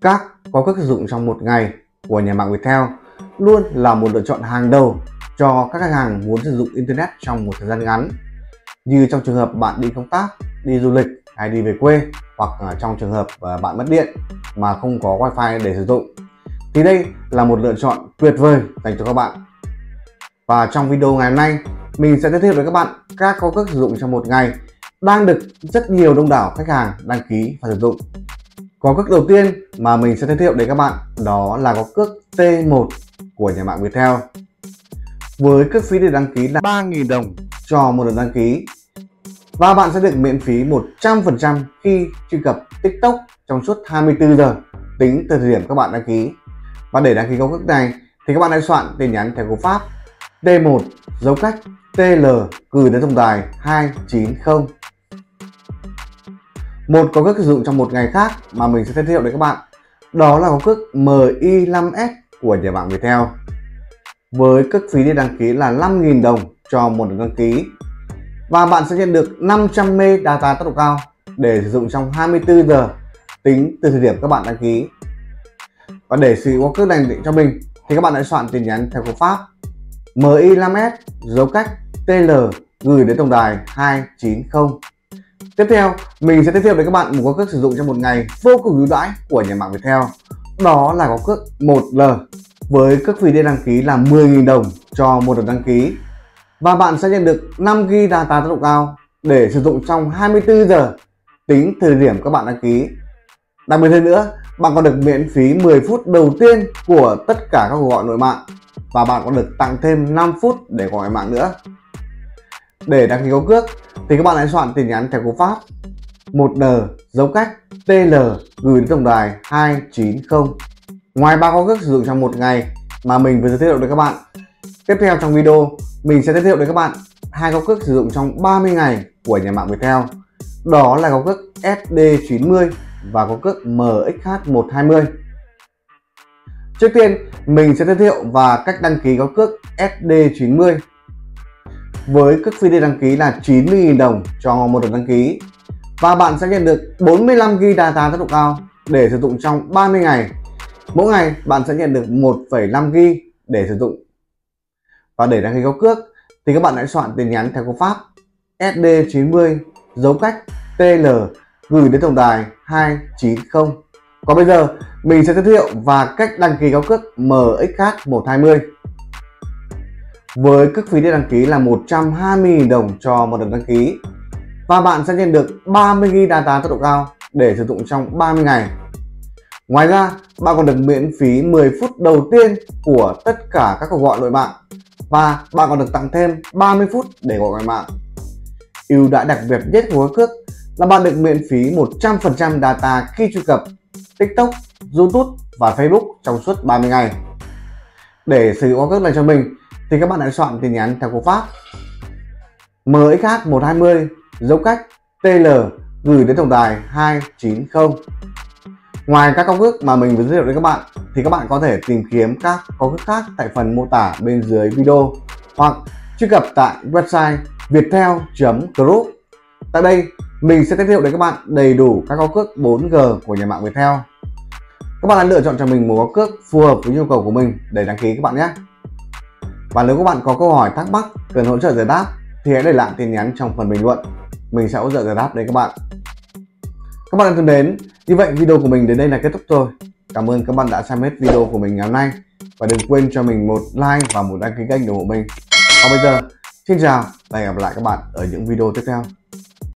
Các có cước sử dụng trong một ngày của nhà mạng Viettel luôn là một lựa chọn hàng đầu cho các khách hàng muốn sử dụng Internet trong một thời gian ngắn. Như trong trường hợp bạn đi công tác, đi du lịch hay đi về quê hoặc trong trường hợp ờ, bạn mất điện mà không có wifi để sử dụng thì đây là một lựa chọn tuyệt vời dành cho các bạn. Và trong video ngày hôm nay mình sẽ giới thiệu với các bạn các có cước sử dụng trong một ngày đang được rất nhiều đông đảo khách hàng đăng ký và sử dụng có cước đầu tiên mà mình sẽ giới thiệu đến các bạn đó là có cước T1 của nhà mạng Viettel. Với cước phí để đăng ký là 3.000 đồng cho một lần đăng ký. Và bạn sẽ được miễn phí 100% khi truy cập TikTok trong suốt 24 giờ, tính từ thời điểm các bạn đăng ký. Và để đăng ký công thức này thì các bạn hãy soạn tin nhắn theo cú pháp T1 dấu cách TL gửi đến tổng đài 290 một có cước sử dụng trong một ngày khác mà mình sẽ giới thiệu đến các bạn. Đó là có cước MI5S của nhà mạng Viettel. Với cước phí đi đăng ký là 5.000 đồng cho một lần đăng ký. Và bạn sẽ nhận được 500 MB data tốc độ cao để sử dụng trong 24 giờ tính từ thời điểm các bạn đăng ký. Và để sử dụng cước này cho mình, thì các bạn hãy soạn tin nhắn theo cú pháp MI5S dấu cách TL gửi đến tổng đài 290 Tiếp theo, mình sẽ giới thiệu đến các bạn một gói cước sử dụng trong một ngày vô cùng ưu đãi của nhà mạng Viettel. Đó là gói cước 1L với cước phí đăng ký là 10.000 đồng cho một lần đăng ký và bạn sẽ nhận được 5GB data tốc độ cao để sử dụng trong 24 giờ tính thời điểm các bạn đăng ký. Đặc biệt hơn nữa, bạn còn được miễn phí 10 phút đầu tiên của tất cả các cuộc gọi nội mạng và bạn còn được tặng thêm 5 phút để gọi mạng nữa. Để đăng ký có cước thì các bạn hãy soạn tin nhắn theo cú pháp 1N dấu cách TL gửi đến tổng đài 290. Ngoài ba có cước sử dụng trong một ngày mà mình vừa giới thiệu đến các bạn, tiếp theo trong video mình sẽ giới thiệu đến các bạn hai có cước sử dụng trong 30 ngày của nhà mạng Viettel. Đó là có cước SD90 và có cước MXH120. Trước tiên, mình sẽ giới thiệu và cách đăng ký có cước SD90 với cước phí đăng ký là 90.000 đồng cho một đợt đăng ký. Và bạn sẽ nhận được 45GB data tốc độ cao để sử dụng trong 30 ngày. Mỗi ngày bạn sẽ nhận được 1,5GB để sử dụng. Và để đăng ký có cước thì các bạn hãy soạn tin nhắn theo cú pháp SD90 dấu cách TL gửi đến tổng đài 290 còn bây giờ mình sẽ giới thiệu và cách đăng ký có cước MXH120 với cước phí để đăng ký là 120.000 đồng cho một lần đăng ký. Và bạn sẽ nhận được 30GB data tốc độ cao để sử dụng trong 30 ngày. Ngoài ra bạn còn được miễn phí 10 phút đầu tiên của tất cả các cuộc gọi nội mạng. Và bạn còn được tặng thêm 30 phút để gọi ngoại mạng. Ưu đãi đặc biệt nhất của cước là bạn được miễn phí 100% data khi truy cập TikTok, YouTube và Facebook trong suốt 30 ngày. Để sử dụng cước này cho mình thì các bạn hãy soạn tin nhắn theo cú pháp MXH120 dấu cách TL gửi đến tổng đài 290. Ngoài các công thức mà mình vừa giới thiệu đến các bạn, thì các bạn có thể tìm kiếm các công thức khác tại phần mô tả bên dưới video, hoặc truy cập tại website viettel.group. Tại đây, mình sẽ giới thiệu đến các bạn đầy đủ các công cước 4G của nhà mạng Viettel. Các bạn hãy lựa chọn cho mình một công cước phù hợp với nhu cầu của mình để đăng ký các bạn nhé. Và nếu các bạn có câu hỏi thắc mắc cần hỗ trợ giải đáp thì hãy để lại tin nhắn trong phần bình luận. Mình sẽ hỗ trợ giải đáp đến các bạn. Các bạn thân mến, như vậy video của mình đến đây là kết thúc rồi. Cảm ơn các bạn đã xem hết video của mình ngày hôm nay. Và đừng quên cho mình một like và một đăng ký kênh ủng hộ mình. Còn bây giờ, xin chào và hẹn gặp lại các bạn ở những video tiếp theo.